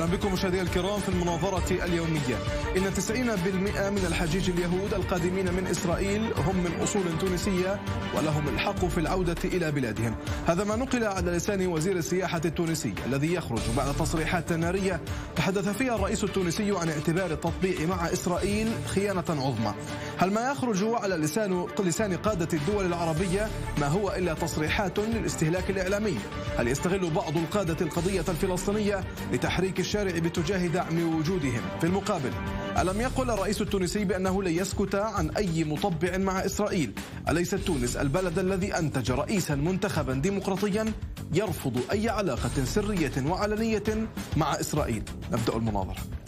أهلا بكم مشاهدينا الكرام في المناظرة اليومية. إن 90% من الحجيج اليهود القادمين من إسرائيل هم من أصول تونسية. ولهم الحق في العودة إلى بلادهم. هذا ما نقل على لسان وزير السياحة التونسي الذي يخرج بعد تصريحات نارية. تحدث فيها الرئيس التونسي عن اعتبار التطبيع مع إسرائيل خيانة عظمى. هل ما يخرج على لسان لسان قادة الدول العربية؟ ما هو إلا تصريحات للاستهلاك الإعلامي؟ هل يستغل بعض القادة القضية الفلسطينية لتحريك الشارع باتجاه دعم وجودهم؟ في المقابل ألم يقل الرئيس التونسي بأنه لن يسكت عن أي مطبع مع إسرائيل؟ أليست تونس البلد الذي أنتج رئيسا منتخبا ديمقراطيا يرفض أي علاقة سرية وعلنية مع إسرائيل. نبدأ المناظرة.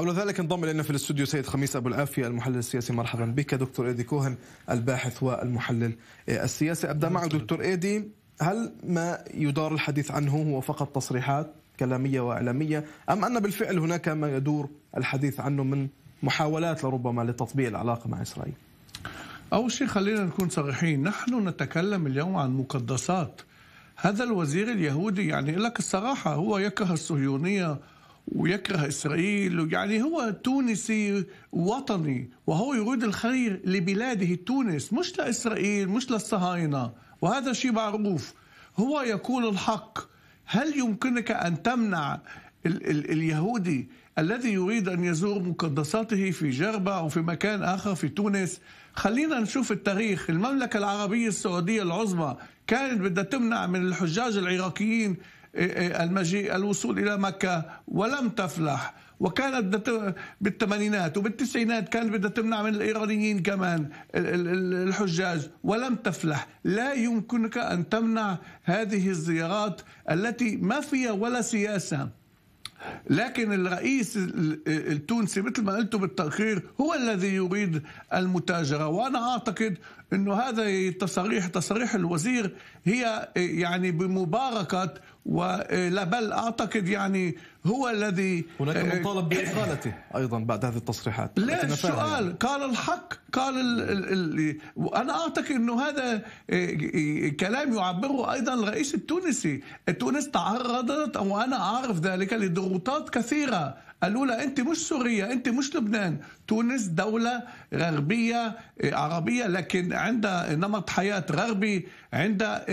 حول ذلك انضم إلينا في الاستوديو سيد خميس أبو العافية المحلل السياسي. مرحبا بك دكتور إيدي كوهن الباحث والمحلل السياسي. ابدا معك دكتور. إيدي هل ما يدار الحديث عنه هو فقط تصريحات كلامية وإعلامية أم أن بالفعل هناك ما يدور الحديث عنه من محاولات لربما لتطبيع العلاقة مع إسرائيل؟ أول شيء خلينا نكون صريحين نحن نتكلم اليوم عن مقدسات. هذا الوزير اليهودي يعني لك الصراحة هو يكره الصهيونية ويكره إسرائيل. يعني هو تونسي وطني وهو يريد الخير لبلاده تونس مش لإسرائيل مش للصهاينة. وهذا شيء معروف. هو يقول الحق. هل يمكنك أن تمنع ال ال اليهودي الذي يريد أن يزور مقدساته في جربة أو في مكان آخر في تونس؟ خلينا نشوف التاريخ. المملكة العربية السعودية العظمى كانت بدها تمنع من الحجاج العراقيين المجيء الوصول إلى مكة ولم تفلح. وكانت بالثمانينات وبالتسعينات كانت بدها تمنع من الإيرانيين كمان الحجاج. ولم تفلح. لا يمكنك أن تمنع هذه الزيارات التي ما فيها ولا سياسة. لكن الرئيس التونسي مثل ما قلتوا بالتأخير هو الذي يريد المتاجرة. وأنا أعتقد أنه هذا التصريح تصريح الوزير هي يعني بمباركة ولا بل أعتقد يعني هو الذي هناك من طالب بإقالته أيضا بعد هذه التصريحات. لا السؤال يعني. قال الحق قال ال ال ال وأنا أعتقد أنه هذا كلام يعبره أيضا الرئيس التونسي. تونس تعرضت وأنا أعرف ذلك لضغوطات كثيرة. قالوا لها انت مش سوريا انت مش لبنان. تونس دولة غربية عربية لكن عندها نمط حياة غربي عندها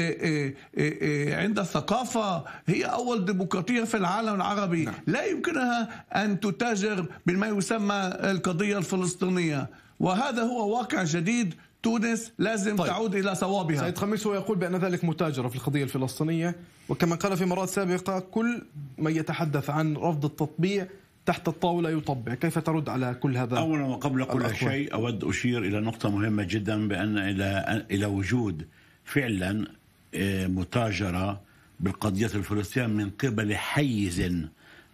عندها ثقافة هي أول ديمقراطية في العالم العربي. نعم. لا يمكنها أن تتاجر بما يسمى القضية الفلسطينية. وهذا هو واقع جديد. تونس لازم طيب. تعود إلى صوابها. سيد خميس هو يقول بأن ذلك متاجره في القضية الفلسطينية. وكما قال في مرات سابقة كل من يتحدث عن رفض التطبيع تحت الطاولة يطبع. كيف ترد على كل هذا أولا وقبل كل شيء أود أشير إلى نقطة مهمة جدا بأن إلى إلى وجود فعلا متاجرة بالقضية الفلسطينية من قبل حيز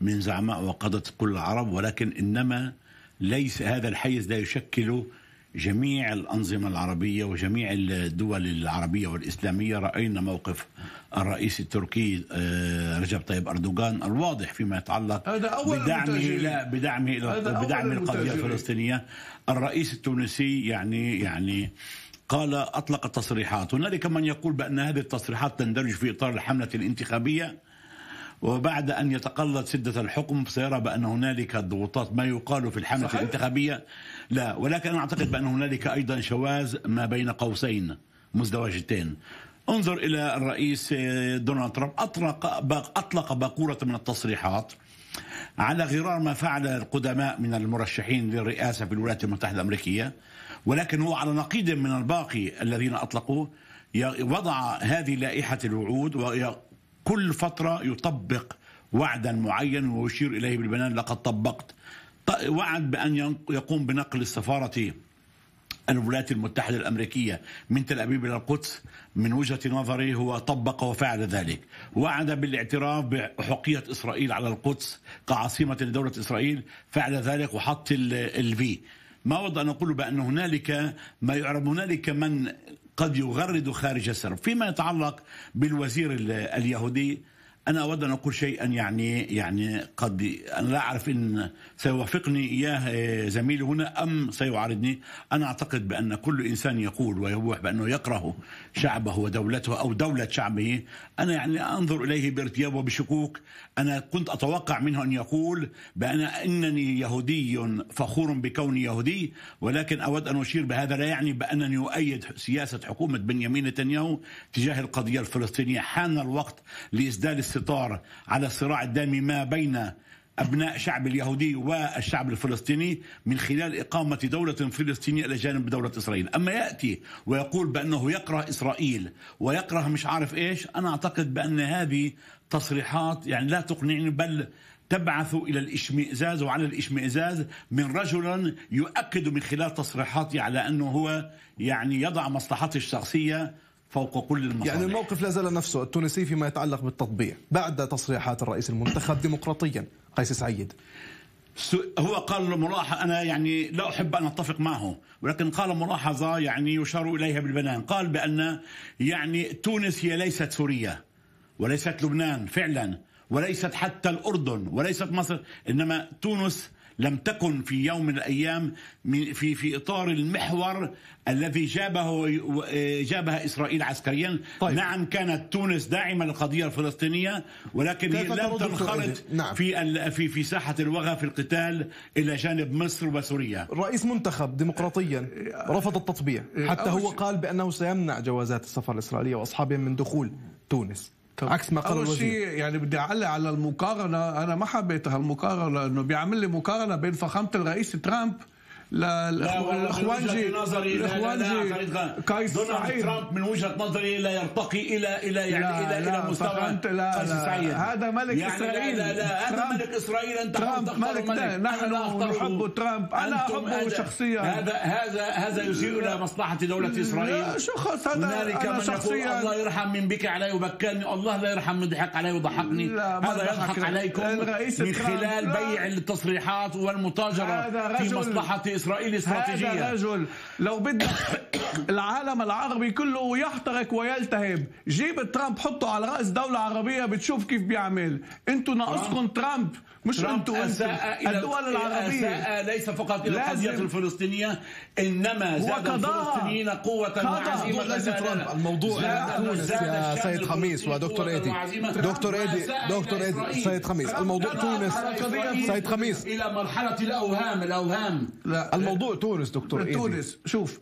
من زعماء وقادة كل العرب ولكن إنما ليس هذا الحيز لا يشكل جميع الأنظمة العربية وجميع الدول العربية والإسلامية. رأينا موقف الرئيس التركي رجب طيب أردوغان الواضح فيما يتعلق هذا أول بدعمه لا بدعمه بدعم القضية الفلسطينية. الرئيس التونسي يعني يعني قال أطلق تصريحات هنالك من يقول بأن هذه التصريحات تندرج في إطار الحملة الانتخابية. وبعد أن يتقلد سدة الحكم سيرى بأن هنالك ضغوطات ما يقال في الحملة صحيح. الانتخابية. لا ولكن أنا أعتقد بأن هنالك أيضا شواذ ما بين قوسين مزدوجتين. انظر إلى الرئيس دونالد ترامب. أطلق أطلق باقورة من التصريحات على غرار ما فعل القدماء من المرشحين للرئاسة في الولايات المتحدة الأمريكية. ولكن هو على نقيض من الباقي الذين أطلقوا وضع هذه لائحة الوعود كل فترة يطبق وعدا معين ويشير إليه بالبنان لقد طبقت. وعد بأن يقوم بنقل السفارة الولايات المتحدة الأمريكية من تل أبيب إلى القدس من وجهة نظري هو طبق وفعل ذلك. وعد بالاعتراف بحقية إسرائيل على القدس كعاصمة لدولة إسرائيل فعل ذلك وحط الفي. ما أود أن أقول بأن هنالك ما يعرف هنالك من قد يغرد خارج السرب. فيما يتعلق بالوزير اليهودي أنا أود أن أقول شيئا يعني يعني قد أنا لا أعرف إن سيوافقني إياه زميلي هنا أم سيعارضني. أنا أعتقد بأن كل إنسان يقول ويبوح بأنه يكره شعبه ودولته أو دولة شعبه. أنا يعني أنظر إليه بارتياب وبشكوك. أنا كنت أتوقع منه أن يقول بأن إنني يهودي فخور بكوني يهودي ولكن أود أن أشير بهذا لا يعني بأنني أؤيد سياسة حكومة بنيامين نتنياهو تجاه القضية الفلسطينية. حان الوقت لإسدال الستار على الصراع الدامي ما بين أبناء شعب اليهودي والشعب الفلسطيني من خلال إقامة دولة فلسطينية إلى جانب دولة إسرائيل. أما يأتي ويقول بأنه يكره إسرائيل ويكره مش عارف إيش أنا أعتقد بأن هذه تصريحات يعني لا تقنعني بل تبعث إلى الإشمئزاز وعلى الإشمئزاز من رجل يؤكد من خلال تصريحاته على أنه هو يعني يضع مصلحته الشخصية فوق كل المصالح يعني الموقف لا زال نفسه التونسي فيما يتعلق بالتطبيع بعد تصريحات الرئيس المنتخب ديمقراطيا قيس سعيد. هو قال ملاحظة أنا يعني لا أحب أن أتفق معه ولكن قال ملاحظة يعني يشار إليها بالبنان قال بأن يعني تونس هي ليست سوريا وليست لبنان فعلا وليست حتى الأردن وليست مصر إنما تونس لم تكن في يوم من الأيام في في إطار المحور الذي جابه جابها إسرائيل عسكريا. طيب. نعم كانت تونس داعمة للقضية الفلسطينية ولكن هي لم تنخرط نعم. في في في ساحة الوغى في القتال إلى جانب مصر وسوريا. رئيس منتخب ديمقراطيا رفض التطبيع. حتى هو قال بأنه سيمنع جوازات السفر الإسرائيلية واصحابهم من دخول تونس. عكس ما قال أول شيء يعني بدي أعلق على المقارنة أنا ما حبيت هالمقارنة لأنه بيعمل لي مقارنة بين فخامة الرئيس ترامب للاخوانجي الاخوانجي كايس دونالد ترامب من وجهة نظري لا يرتقي إلى إلى يعني لا إلى إلى مستوى لا لا هذا ملك يعني اسرائيل لا لا هذا ملك إسرائيل أنت ترامب ملك لا نحن نحب ترامب. أنا أحبه شخصيا. هذا هذا هذا يسيء إلى مصلحة دولة إسرائيل. لا شخص هذا هنالك من يقول الله يرحم من بكى علي وبكاني الله لا يرحم من ضحك علي وضحكني هذا يضحك عليكم من خلال بيع التصريحات والمتاجرة في مصلحة اسرائيل استراتيجيه هذا رجل لو بدك العالم العربي كله يحترق ويلتهب جيب ترامب حطه على رأس دولة عربية بتشوف كيف بيعمل. أنتوا ناقصكم ترامب. مش أنتوا الدول العربية. أساء ليس فقط إلى القضية الفلسطينية إنما زاد الفلسطينيين قوة وعزيمة ترامب الموضوع تونس يا سيد خميس ودكتور إيدي. دكتور إيدي دكتور إيدي سيد خميس الموضوع تونس. سيد خميس. إلى مرحلة الأوهام الأوهام. لا. الموضوع تونس دكتور إيدي. تونس. شوف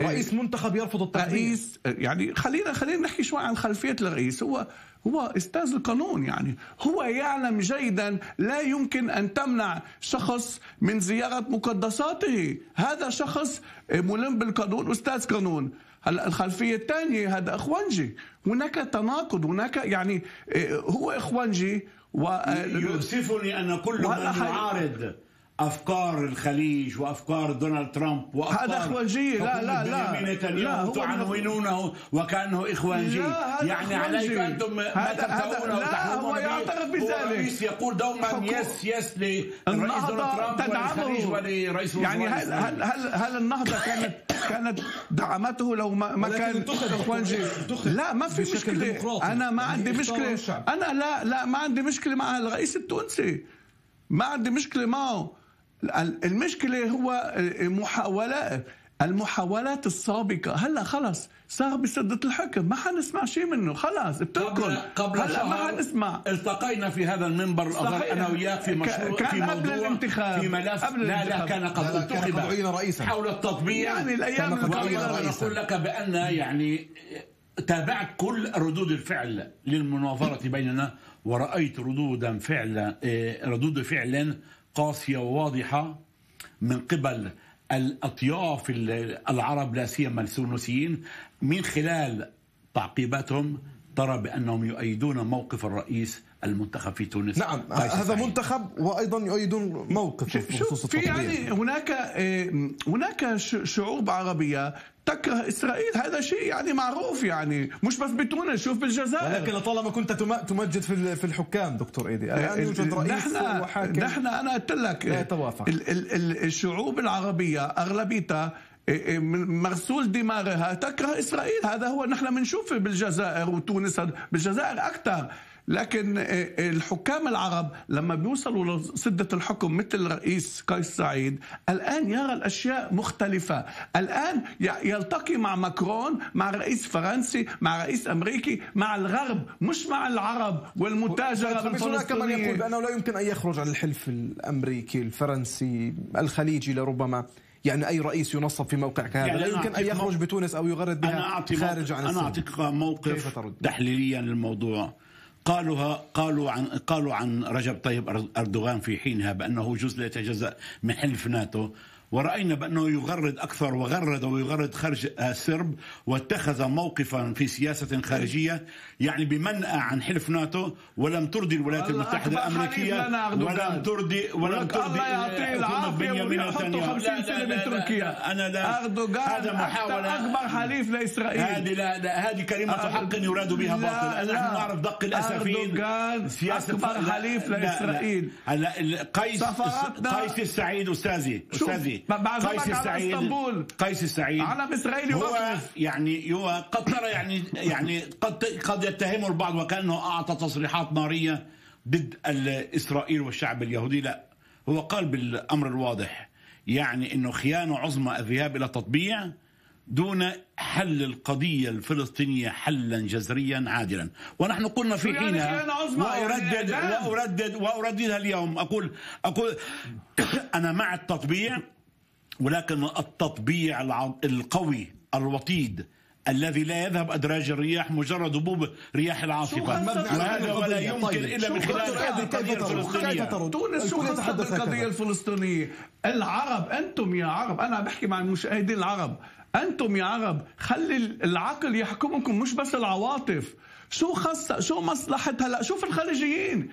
رئيس منتخب يرفض التطبيق رئيس يعني خلينا خلينا نحكي شوي عن خلفية الرئيس. هو هو أستاذ القانون يعني. هو يعلم جيدا لا يمكن أن تمنع شخص من زيارة مقدساته. هذا شخص ملم بالقانون أستاذ قانون. هلا الخلفية الثانية هذا إخوانجي. هناك تناقض هناك يعني هو إخوانجي و يؤسفني أن كل من يعارض أفكار الخليج وأفكار دونالد ترامب وأفكار هذا اخوانجي لا لا لا. لا تعنونونه وكأنه اخوانجي يعني عليك أنتم ما تبتغونه لا هو يعترف بذلك. يقول دوما yes yes لرئيس دونالد ترامب وللخليج ولرئيس يعني هل هل هل, هل النهضة كانت كانت دعمته لو ما, ما كان اخوانجي لا ما في مشكلة. أنا ما عندي مشكلة. أنا لا لا ما عندي مشكلة مع الرئيس التونسي. ما عندي مشكلة معه. المشكلة هو محاولات المحاولات السابقة. هلأ خلص صار بسدة الحكم ما حنسمع شيء منه خلاص بتركن قبل, قبل هلأ ما حنسمع. التقينا في هذا المنبر اظن أنا وياك في مشروع كان في موضوع قبل الانتخاب. في ملف. قبل لا لا كان قبل انتخب رئيسا. حول التطبيع يعني الأيام أقول لك بأن يعني تابعت كل ردود الفعل للمناظرة بيننا ورأيت ردودا فعلا ردود فعل قاسية وواضحة من قبل الأطياف العرب لا سيما السونسيين من خلال تعقيباتهم ترى بأنهم يؤيدون موقف الرئيس المنتخب في تونس. نعم هذا منتخب وأيضا يؤيدون موقف بخصوص في يعني هناك آه، هناك شعوب عربية تكره إسرائيل هذا شيء يعني معروف يعني مش بس بتونس شوف بالجزائر. ولكن طالما كنت تمجد في في الحكام دكتور إيدي الان يوجد رئيس نحن وحاكم. نحن أنا قلت لك لا يتوافق. الشعوب العربية أغلبيتها إيه، إيه، مرسول دماغها تكره إسرائيل هذا هو نحن بنشوف بالجزائر وتونس بالجزائر أكثر. لكن إيه، الحكام العرب لما بيوصلوا لسدة الحكم مثل الرئيس قيس سعيد الآن يرى الأشياء مختلفة. الآن يلتقي مع ماكرون مع رئيس فرنسي مع رئيس أمريكي مع الغرب مش مع العرب والمتاجرة بالفلسطينيين من يقول بأنه لا يمكن أن يخرج عن الحلف الأمريكي الفرنسي الخليجي لربما. يعني أي رئيس ينصب في موقع كهذا؟ يعني لا يمكن أن يخرج بتونس أو يغرد بها أنا أعطي خارج عن أنا أعطيك موقف تحليليا للموضوع. قالوا قالوا عن قالوا عن رجب طيب أردوغان في حينها بأنه جزء لا يتجزأ من حلف ناتو. ورأينا بأنه يغرد أكثر وغرد ويغرد خارج السرب واتخذ موقفا في سياسة خارجية. يعني بمنأى عن حلف ناتو ولم ترضي الولايات المتحدة الأمريكية ولم ترضي ولم ترضي الله يعطيه العافية ويحطوا 50 سنة من تركيا. أنا لا أردوغان هذا محاولة. أكبر حليف لإسرائيل. هذه لا, لا هذه كلمة حق يراد بها باطل. نحن نعرف دق الأسفين. سياسة أكبر حليف لإسرائيل. هلا قيس قيس السعيد أستاذي أستاذي. قيس السعيد قيس السعيد علم اسرائيلي هو يعني هو قد ترى يعني يعني قد قد يتهمه البعض وكأنه أعطى تصريحات نارية ضد اسرائيل والشعب اليهودي. لا هو قال بالأمر الواضح يعني إنه خيانة عظمى الذهاب إلى تطبيع دون حل القضية الفلسطينية حلا جذريا عادلا. ونحن قلنا في يعني حينها وأردد وأردد وأرددها اليوم. أقول أقول أنا مع التطبيع ولكن التطبيع القوي الوطيد الذي لا يذهب أدراج الرياح مجرد هبوب رياح العاصفة. وهذا ولا يمكن طيب. إلا من خلال القضية الفلسطينية. تونس شو خاصة بالقضية الفلسطينية؟ العرب أنتم يا عرب أنا بحكي مع المشاهدين العرب أنتم يا عرب خلي العقل يحكمكم مش بس العواطف. شو خاصة شو مصلحة هلا؟ شوف الخليجيين.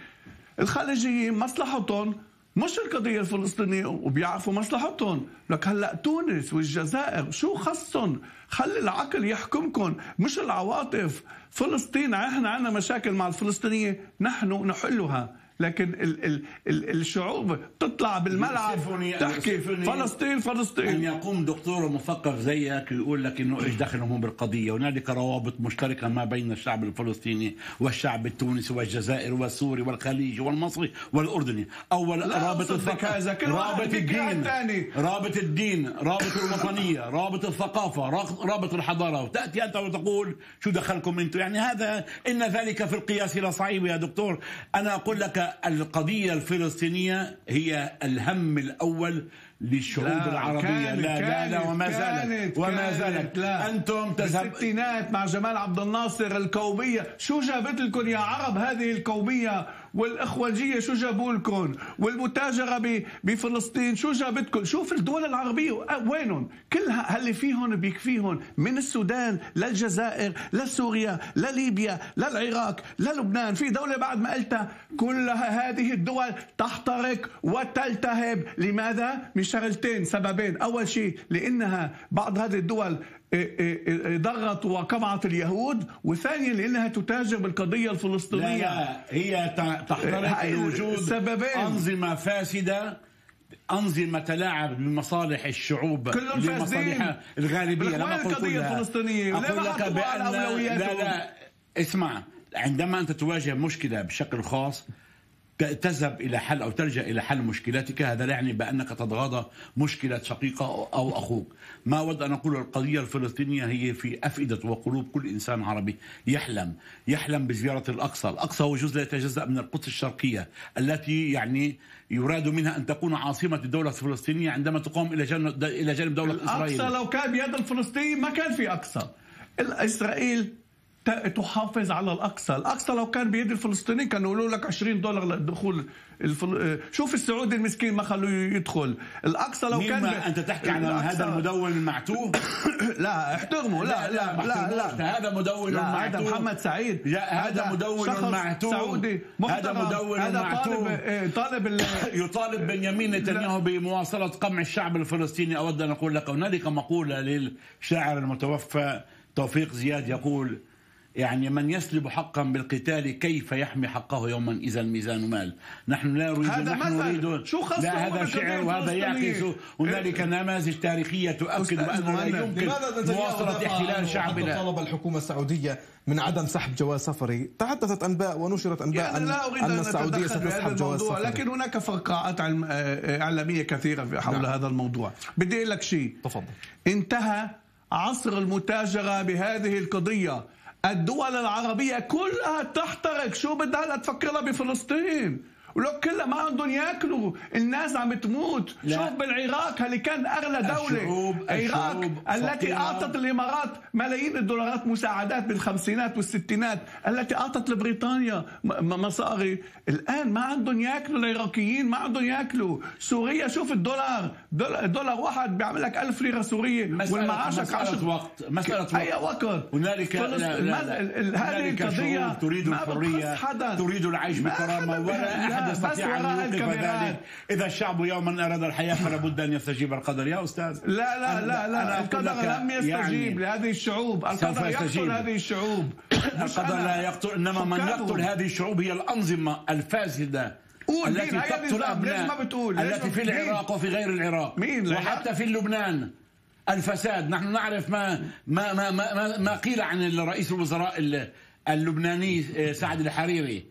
الخليجيين مصلحتهم مش القضية الفلسطينية وبيعرفوا مصلحتهم. لك هلأ تونس والجزائر شو خصهم؟ خلي العقل يحكمكم مش العواطف. فلسطين إحنا عندنا مشاكل مع الفلسطينية نحن نحلها. لكن ال ال ال الشعوب تطلع بالملعب تحكي فلسطين فلسطين. أن يقوم دكتور مثقف زيك يقول لك إنه إيش دخلهم بالقضية. هنالك روابط مشتركة ما بين الشعب الفلسطيني والشعب التونسي والجزائر والسوري والخليجي والمصري والأردني. أول رابط الثقافه رابط الدين. رابط الدين رابط الوطنية رابط الثقافة رابط الحضارة. وتاتي أنت وتقول شو دخلكم أنتم يعني هذا إن ذلك في القياس لصعيب يا دكتور. أنا أقول لك القضية الفلسطينية هي الهم الأول للشعوب لا العربية. كانت لا, لا لا وما زالت وما زالت. لا. أنتم تذهب الستينات مع جمال عبد الناصر الكومية شو جابت لكم يا عرب هذه الكومية والاخوانجيه شو جابوا لكم؟ والمتاجرة بفلسطين شو جابتكم شوف الدول العربية وينهم؟ كلها اللي فيهم بيكفيهم من السودان للجزائر لسوريا لليبيا للعراق للبنان. في دولة بعد ما قلتها كلها هذه الدول تحترق وتلتهب. لماذا؟ من شغلتين سببين. أول شيء لأنها بعض هذه الدول ضغط وقمعت اليهود وثانيا لأنها تتاجر بالقضية الفلسطينية. لا, لا هي تحترق لوجود سببين. أنظمة فاسدة أنظمة تلاعب بمصالح الشعوب كلهم لمصالح الغالبية لما القضية الفلسطينية. أقول لك بأن لا لا اسمع عندما أنت تواجه مشكلة بشكل خاص تذهب إلى حل أو تلجأ إلى حل مشكلتك هذا لا يعني بأنك تتغاضى مشكلة شقيقة أو أخوك. ما أود أن أقول القضية الفلسطينية هي في أفئدة وقلوب كل إنسان عربي. يحلم يحلم بزيارة الأقصى. الأقصى هو جزء لا يتجزأ من القدس الشرقية التي يعني يراد منها أن تكون عاصمة الدولة الفلسطينية عندما تقوم إلى جانب إلى جانب دولة إسرائيل. الأقصى لو كان بيد الفلسطيني ما كان في أقصى. إسرائيل تحافظ على الأقصى، الأقصى لو كان بيد الفلسطينيين كانوا يقولوا لك 20 دولار للدخول الفل... شوف السعودي المسكين ما خلوه يدخل. الأقصى لو كان ب... أنت تحكي عن هذا المدون المعتوه؟ لا احترمه لا لا لا لا, لا. هذا مدون معتوه هذا محمد سعيد. هذا مدون معتوه. سعودي هذا مدون هذا معتوه. طالب طالب ال... يطالب بنيامين نتنياهو بمواصلة قمع الشعب الفلسطيني. أود أن أقول لك هنالك مقولة للشاعر المتوفى توفيق زياد يقول يعني من يسلب حقا بالقتال كيف يحمي حقه يوما إذا الميزان مال؟ نحن لا نريد هذا نحن نريد شو لا هذا شعر وهذا يعكس هنالك نماذج تاريخية تؤكد بأنه لا يمكن مواصلة احتلال شعبنا؟ طلب الحكومة السعودية من عدم سحب جواز سفري؟ تحدثت أنباء ونشرت أنباء يعني لا أريد أن السعودية ستسحب جواز سفري. لكن هناك فرقعات إعلامية كثيرة حول نعم. هذا الموضوع. بدي أقول لك شيء. تفضل. انتهى عصر المتاجرة بهذه القضية. الدول العربية كلها تحترق. شو بدها تفكرها بفلسطين؟ ولو كلها ما عندهم ياكلوا. الناس عم تموت. لا. شوف بالعراق اللي كان أغلى دولة؟ العراق التي أعطت الإمارات ملايين الدولارات مساعدات بالخمسينات والستينات. التي أعطت لبريطانيا مصاري. الآن ما عندهم ياكلوا. العراقيين ما عندهم ياكلوا. سوريا شوف الدولار. دولار واحد بيعمل لك 1000 ليرة سورية والمعاشك 10 وقت مسألة وقت. اي وقت. هنالك هذه القضية تريد الحرية تريد العيش بكرامة ولا أحد يستطيع أن يوقف ذلك. إذا الشعب يوما أراد الحياة فلا بد أن يستجيب القدر. يا أستاذ. لا لا لا لا. القدر لم يستجيب يعني لهذه الشعوب. القدر يقتل هذه الشعوب. القدر لا يقتل إنما من يقتل هذه الشعوب هي الأنظمة الفاسدة. التي تقتل ابناء التي في العراق وفي غير العراق. مين؟ وحتى في لبنان الفساد. نحن نعرف ما ما ما ما, ما قيل عن رئيس الوزراء اللبناني سعد الحريري.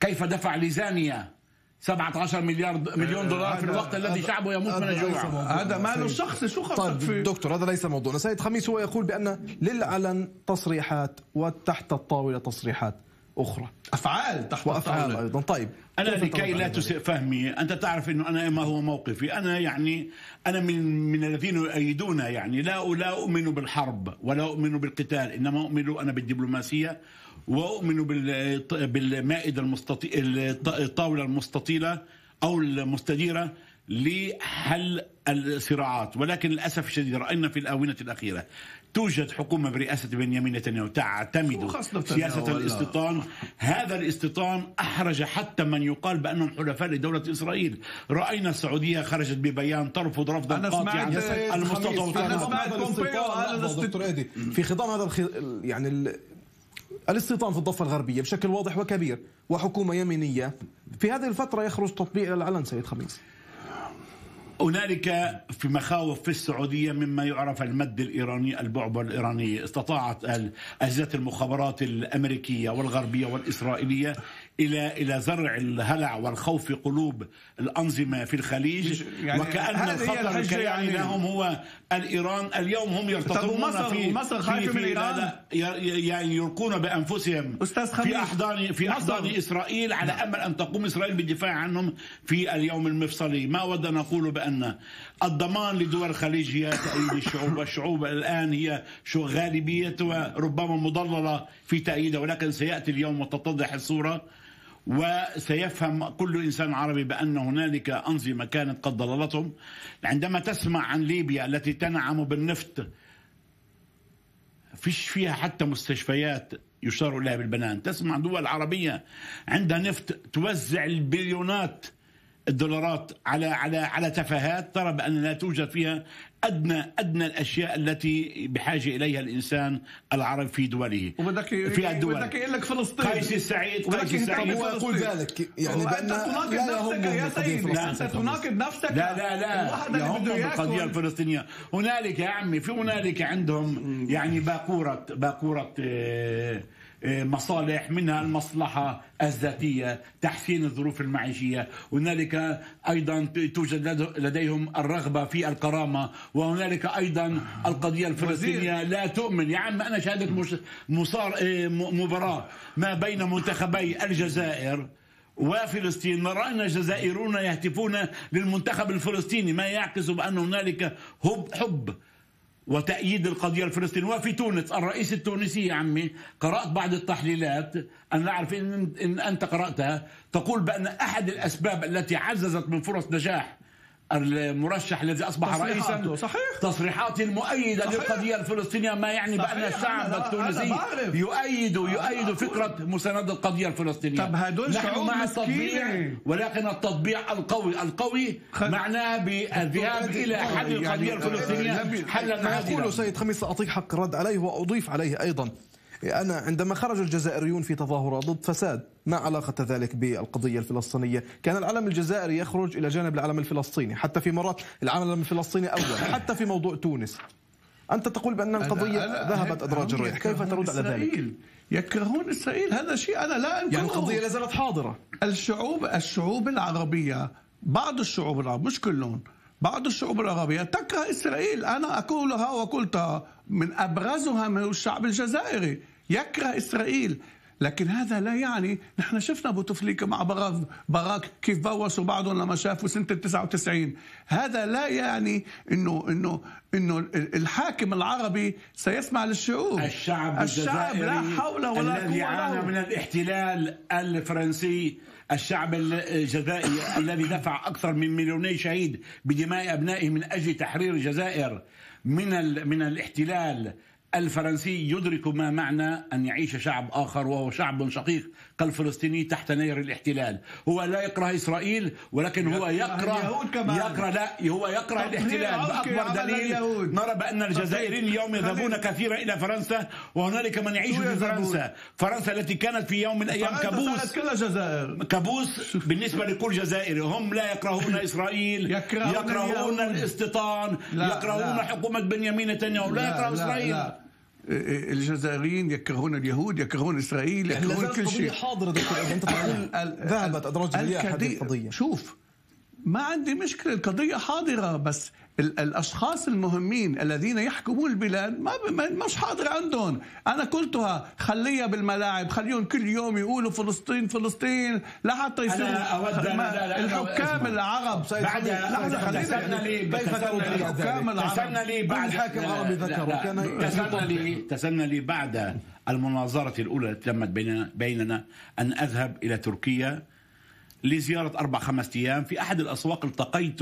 كيف دفع لزانيا 17 مليار مليون دولار في الوقت الذي شعبه يموت من الجوع؟ هذا ماله الشخصي شو طيب فيه؟ دكتور هذا ليس موضوعنا سيد خميس هو يقول بأن للعلن تصريحات وتحت الطاولة تصريحات أخرى. أفعال تحت وأفعال الطاولة. أيضا. طيب. أنا لكي لا تسيء فهمي أنت تعرف أنه أنا ما هو موقفي. أنا يعني أنا من من الذين يؤيدون يعني لا لا أؤمن بالحرب ولا أؤمن بالقتال إنما أؤمن أنا بالدبلوماسية وأؤمن بالمائدة المستطيل الطاولة المستطيلة أو المستديرة لحل الصراعات. ولكن للأسف الشديد رأينا في الآونة الأخيرة توجد حكومة برئاسة بنيامين نتنياهو تعتمد سياسة الاستيطان. هذا الاستيطان أحرج حتى من يقال بانهم حلفاء لدولة إسرائيل. رأينا السعودية خرجت ببيان ترفض رفضا قاطعا المستوطنات في خضم هذا يعني الاستيطان في الضفة الغربية بشكل واضح وكبير وحكومة يمينية. في هذه الفترة يخرج تطبيق إلى العلن سيد خميس. هنالك في مخاوف في السعودية مما يعرف المد الإيراني البعبع الإيراني. استطاعت أجهزة المخابرات الأمريكية والغربية والإسرائيلية إلى إلى زرع الهلع والخوف في قلوب الأنظمة في الخليج. يعني وكأن الخطر الكريم يعني. لهم هو الإيران. اليوم هم يرتطمون مصر في مصر خايفة من إيران؟ يعني يلقون بأنفسهم. أستاذ في احضان في أحضان إسرائيل على أمل أن تقوم إسرائيل بالدفاع عنهم في اليوم المفصلي. ما اود أن أقول بأن الضمان لدول الخليج هي تأييد الشعوب. والشعوب الآن هي شو غالبيتها ربما مضللة في تأييدها. ولكن سيأتي اليوم وتتضح الصورة. وسيفهم كل إنسان عربي بأن هنالك أنظمة كانت قد ضللتهم عندما تسمع عن ليبيا التي تنعم بالنفط فيش فيها حتى مستشفيات يشار إليها بالبنان. تسمع دول عربية عندها نفط توزع البليونات الدولارات على على على تفاهات ترى بأن لا توجد فيها أدنى أدنى الأشياء التي بحاجة إليها الإنسان العربي في دوله وبدك في الدول. بدك يقول لك فلسطين. قيس السعيد قيس السعيد. هو يقول ذلك يعني بأن لا يهم يا سيدي. لا أنت تناقض نفسك لا لا لا يهم بالقضية الفلسطينيه هنالك يا عمي في هنالك عندهم يعني باكوره باكوره آه مصالح منها المصلحة الذاتية تحسين الظروف المعيشية. هنالك أيضا توجد لديهم الرغبة في الكرامة وهنالك أيضا القضية الفلسطينية لا تؤمن. يا عم أنا شهدت مصار إيه، مباراة ما بين منتخبي الجزائر وفلسطين. رأينا جزائرون يهتفون للمنتخب الفلسطيني ما يعكس بأن هنالك حب حب. وتأييد القضية الفلسطينية. وفي تونس الرئيس التونسي يا عمي قرأت بعض التحليلات. أنا أعرف إن, إن أنت قرأتها. تقول بأن أحد الأسباب التي عززت من فرص نجاح المرشح الذي أصبح رئيسا. صحيح. تصريحات مؤيدة صحيح. للقضية الفلسطينية ما يعني بأن الشعب التونسي يؤيد يؤيد فكرة مساندة القضية الفلسطينية. طب هدول نحن مع التطبيع ولكن التطبيع القوي. القوي خل... معناه بالذهاب إلى حل القضية يعني الفلسطينية حلا ما يقول سيد خميس أعطيك حق الرد عليه وأضيف عليه أيضا. أنا عندما خرج الجزائريون في تظاهرات ضد فساد ما علاقة ذلك بالقضية الفلسطينية؟ كان العلم الجزائري يخرج إلى جانب العلم الفلسطيني حتى في مرات العلم الفلسطيني أول حتى في موضوع تونس. أنت تقول بأن القضية ذهبت أدراج الريح كيف ترد على ذلك؟ يكرهون إسرائيل. هذا شيء أنا لا أنكره. يعني القضية لا زالت حاضرة. الشعوب الشعوب العربية بعض الشعوب العربية مش كلهم بعض الشعوب العربية تكره إسرائيل أنا أقولها وقلتها من أبرزها من الشعب الجزائري يكره إسرائيل. لكن هذا لا يعني نحن شفنا بوتفليكا مع باراك باراك كيف بوسوا بعضهم لما شافوا سنة 99 هذا لا يعني انه انه إنه الحاكم العربي سيسمع للشعوب. الشعب الشعب لا حول ولا الذي عانى من الاحتلال الفرنسي الشعب الجزائري الذي دفع أكثر من مليوني شهيد بدماء أبنائه من أجل تحرير الجزائر. من من الاحتلال الفرنسي يدرك ما معنى أن يعيش شعب آخر وهو شعب شقيق. كالفلسطيني تحت نير الاحتلال. هو لا يكره إسرائيل ولكن هو يكره يكره لا هو يكره الاحتلال. بأكبر دليل نرى بأن الجزائريين اليوم يذهبون كثيرا إلى فرنسا وهنالك من يعيش في فرنسا. فرنسا التي كانت في يوم من الأيام كابوس. كابوس بالنسبة لكل جزائري هم لا يكرهون إسرائيل يكرهون الاستيطان يكرهون حكومة بنيامين نتنياهو لا يكره إسرائيل. الجزائريين يكرهون اليهود يكرهون إسرائيل يكرهون كل شيء. حاضرة دكتور. أنت تقول ذهبت ادراج الرياح هذه القضية شوف ما عندي مشكلة القضية حاضرة بس الأشخاص المهمين الذين يحكمون البلاد ما مش حاضر عندهم. أنا قلتها خليها بالملاعب خليهم كل يوم يقولوا فلسطين فلسطين لحتى يصير أنا أود أنا الحكام العرب بعد خلينا لي الحكام العرب. تسنى لي بعد الحاكم العربي ذكر تسنى لي تسنى لي بعد المناظرة الأولى التي تمت بيننا بيننا أن أذهب إلى تركيا لزيارة أربع خمس أيام في أحد الأسواق التقيت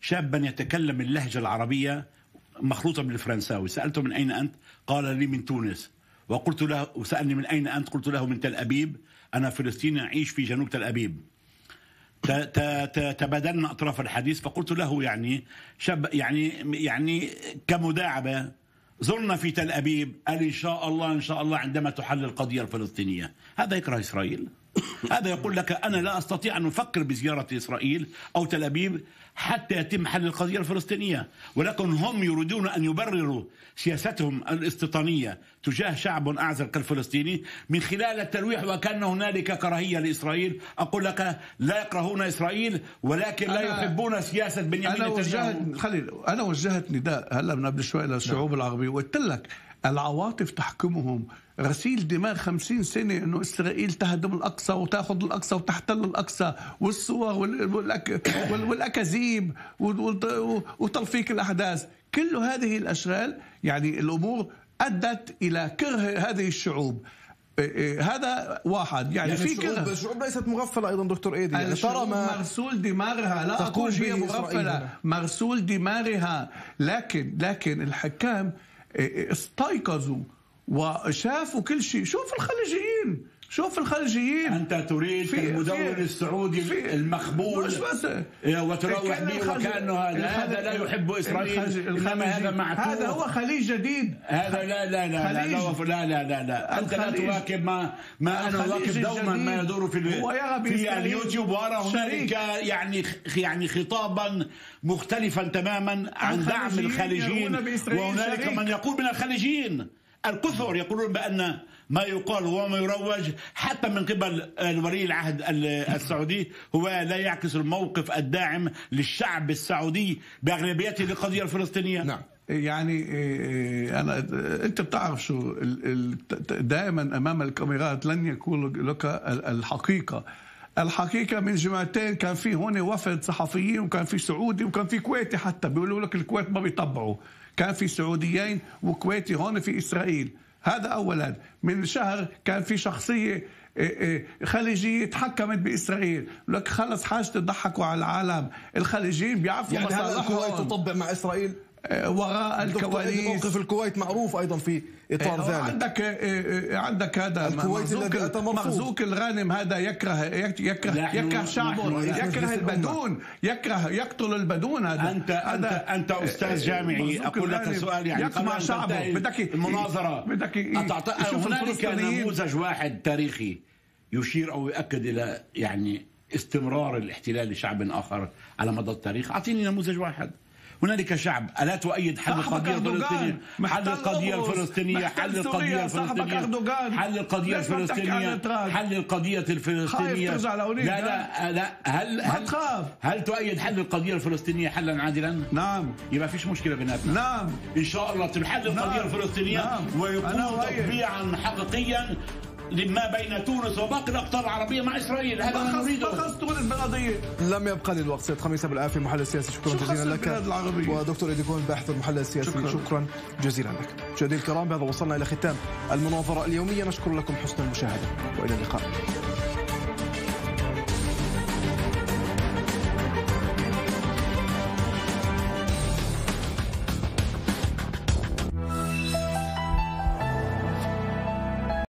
شابا يتكلم اللهجة العربية مخلوطة بالفرنساوي. سألته من أين أنت؟ قال لي من تونس. وقلت له وسألني من أين أنت؟ قلت له من تل أبيب. أنا فلسطيني أعيش في جنوب تل أبيب. تبادلنا أطراف الحديث. فقلت له يعني شاب يعني يعني كمداعبة زرنا في تل أبيب. قال إن شاء الله إن شاء الله عندما تحل القضية الفلسطينية. هذا يكره إسرائيل. هذا يقول لك أنا لا أستطيع أن أفكر بزيارة إسرائيل أو تل أبيب حتى يتم حل القضية الفلسطينية ولكن هم يريدون أن يبرروا سياستهم الاستيطانية تجاه شعب أعزل كالفلسطيني من خلال التلويح وكأن هنالك كراهية لإسرائيل أقول لك لا يكرهون إسرائيل ولكن لا يحبون سياسة بنيامين أنا وجهت خليل أنا وجهت نداء هلا من قبل شوي للشعوب. العربية وقلت لك العواطف تحكمهم. غسيل دماغ خمسين سنة أنه إسرائيل تهدم الأقصى وتأخذ الأقصى وتحتل الأقصى والصور والأكاذيب وتلفيق الأحداث. كل هذه الأشغال يعني الأمور أدت إلى كره هذه الشعوب. إيه، إيه، هذا واحد. يعني, يعني في كره. الشعوب ليست مغفلة أيضا دكتور إيدي. يعني ترى ما مرسول دماغها لا أقول هي مغفلة. مرسول دماغها. لكن لكن الحكام استيقظوا وشافوا كل شيء. شوف الخليجيين. شوف الخليجيين أنت تريد في المدون السعودي في المخبول مش بس. إيه، وتروح به وكأنه هذا. هذا لا يحب إسرائيل الخليج هذا معتوه هذا هو خليج جديد. هذا لا لا لا لا لا لا, لا, لا أنت لا تواكب ما ما أنا أواكب دوما ما يدور في في اليوتيوب وأرى هنالك يعني يعني خطابا مختلفا تماما عن دعم الخليجيين وهنالك من يقول من الخليجيين. الكثر يقولون بأن ما يقال وما يروج حتى من قبل ولي العهد السعودي هو لا يعكس الموقف الداعم للشعب السعودي بأغلبيته للقضية الفلسطينية. نعم. يعني إيه، إيه، أنا أنت بتعرف شو دائما أمام الكاميرات لن يكون لك الحقيقة. الحقيقة من جمعتين كان في هون وفد صحفيين وكان في سعودي وكان في كويتي حتى. بيقولوا لك الكويت ما بيطبعوا. كان في سعوديين وكويتي هون في إسرائيل. هذا أولا. من شهر كان في شخصية إيه، إيه، خليجية تحكمت بإسرائيل. لك خلص حاجة تضحكوا على العالم. الخليجيين بيعرفوا يعني الكويت تطبع مع إسرائيل؟ إيه، وراء الكواليس موقف الكويت معروف أيضا في إطار ذلك. عندك عندك هذا الكويت الذي مرزوق الغانم هذا يكره يكره يكره شعبه يكره البدون يكره يقتل البدون هذا. انت انت أنت أستاذ جامعي أقول لك سؤال يعني يقمع شعبه. بدك المناظرة. بدك هنالك نموذج واحد تاريخي يشير أو يؤكد إلى يعني استمرار الاحتلال لشعب آخر على مدى التاريخ. أعطيني نموذج واحد. هنالك شعب ألا تؤيد حل القضية الفلسطينية؟ حل القضية الفلسطينية؟ حل القضية الفلسطينية؟ حل القضية الفلسطينية؟ حل القضية الفلسطينية؟ لا لا لا. هل هل هل تؤيد حل القضية الفلسطينية حلا عادلا؟ نعم. يبقى فيش مشكلة بيناتنا. نعم. إن شاء الله تنحل القضية نعم. الفلسطينية نعم. ويكون تطبيعا حقيقيا لما بين تونس وباقي الاقطار العربيه مع إسرائيل. هذا ما نريده. فخص تونس لم يبقى لي الوقت سيد خميس بالعافيه المحلل السياسي شكرا جزيلا لك. ودكتور إيدي كون باحث المحلل السياسي. شكرا. شكرا جزيلا لك. مشاهدينا الكرام بهذا وصلنا إلى ختام المناظرة اليومية. نشكر لكم حسن المشاهدة. وإلى اللقاء.